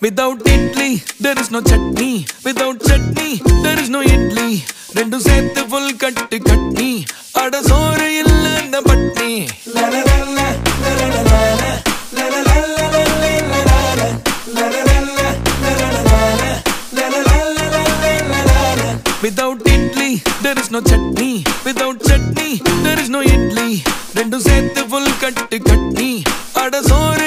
Without idli, there is no chutney. Without chutney, there is no idli. ரெண்டும் சேர்த்து full கட்டு கட்னி அட சோறு இல்ல இந்த பட்னி Without idli, there is no chutney. Without chutney, there is no idli. ரெண்டும் சேர்த்து full கட்டு கட்னி அட சோறு